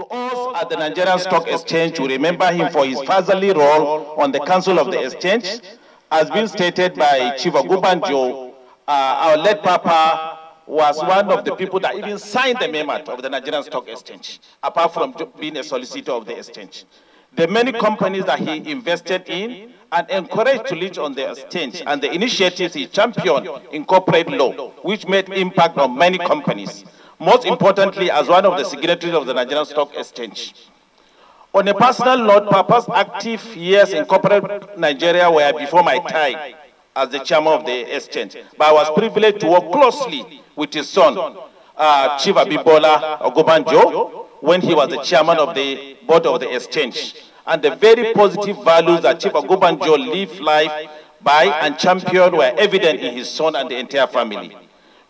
To us at the Nigerian Stock Exchange, we remember him for his fatherly role on the Council of the Exchange. As been stated by Chief Ogunbanjo, uh, our late Papa was one of the people that even signed the memorandum of the Nigerian Stock Exchange, apart from being a solicitor of the exchange. The many companies that he invested in and encouraged to lead on the exchange and the initiatives he championed in corporate law, which made impact on many companies most importantly as one of the signatories of the Nigerian Stock Exchange. On a personal note, Papa's active years in corporate Nigeria were before my time as the chairman of the exchange, but I was privileged to work closely with his son, uh, Chief Abimbola Ogunbanjo, when he was the chairman of the board of the exchange. And the very positive values that Chief Ogunbanjo lived life by and championed were evident in his son and the entire family.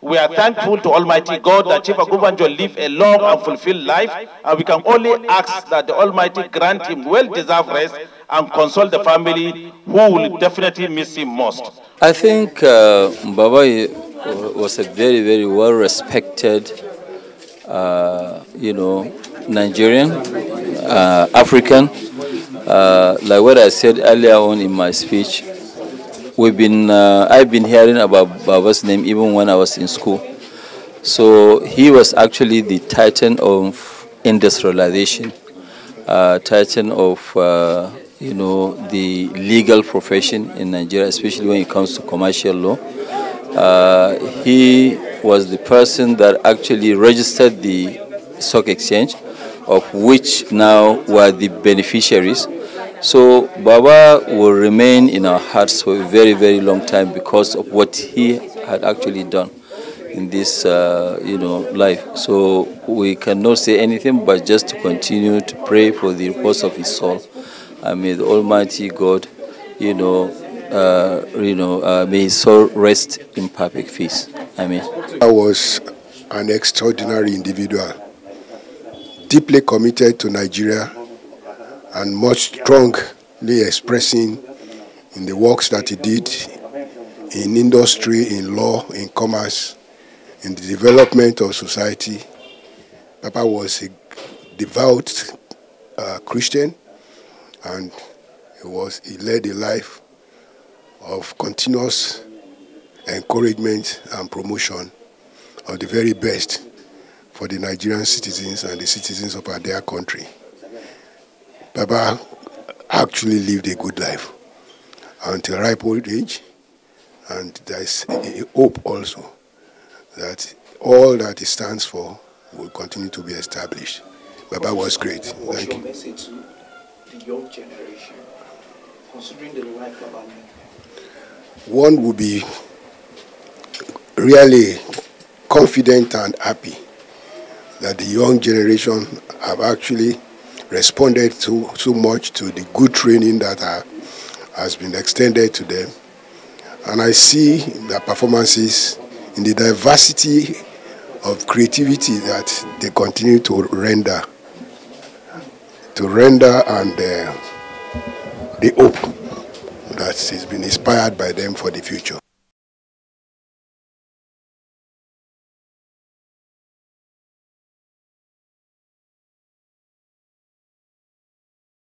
We are thankful to Almighty God that Chief Ogunbanjo lived a long and fulfilled life, and we can only ask that the Almighty grant him well-deserved rest and console the family who will definitely miss him most. I think uh, Baba was a very, very well-respected, uh, you know, Nigerian, uh, African. Uh, like what I said earlier on in my speech, we've been uh, I've been hearing about Baba's name even when I was in school. So he was actually the titan of industrialization, uh, titan of uh, you know the legal profession in Nigeria, especially when it comes to commercial law. Uh, he was the person that actually registered the stock exchange, of which now were the beneficiaries. So Baba will remain in our hearts for a very, very long time because of what he had actually done in this, uh, you know, life. So we cannot say anything but just to continue to pray for the repose of his soul. I may the Almighty God, you know, uh, you know, uh, may his soul rest in perfect peace. Amen. I was an extraordinary individual, deeply committed to Nigeria and much strongly expressing in the works that he did in industry, in law, in commerce, in the development of society. Papa was a devout uh, Christian and he, was, he led a life of continuous encouragement and promotion of the very best for the Nigerian citizens and the citizens of our dear country. Baba actually lived a good life until ripe old age, and there's a hope also that all that he stands for will continue to be established. Baba was great. What's Thank your you. message to the young generation, considering the life Baba lived? One would be really confident and happy that the young generation have actually responded too, too much to the good training that has been extended to them. And I see their performances in the diversity of creativity that they continue to render, to render and uh, the hope that has been inspired by them for the future.